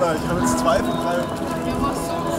Nein, ich habe jetzt zwei von drei. Ja, was soll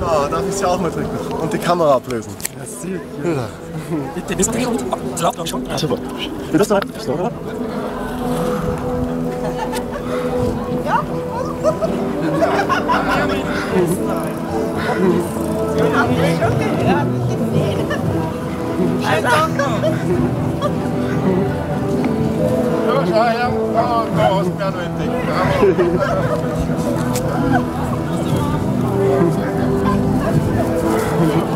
Oh, darf ich sie auch mal drücken? Und die Kamera ablösen. Ja, sehr gut. Bitte, bist du gut? Das läuft doch schon. Ah, super. Das noch? Oder? Ja, minute.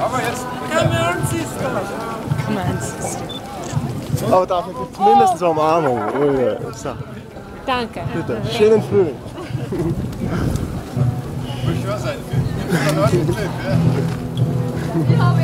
Aber. Aber darf ich zumindest eine Umarmung? So, Danke. bitte. Schönen Frühling. Muss schon sein. Ich bin noch nicht Glück, ja. Aber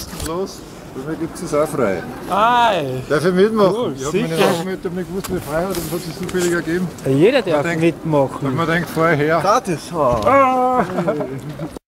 Kostenlos, dafür gibt es auch frei. Ei, Darf ich mitmachen? Cool, ich habe meine. Nachmittag nicht gewusst, wie frei hat und hat es zufällig ergeben. jeder darf denkt- mitmachen. Und man denkt vorher her. Gratis. Oh.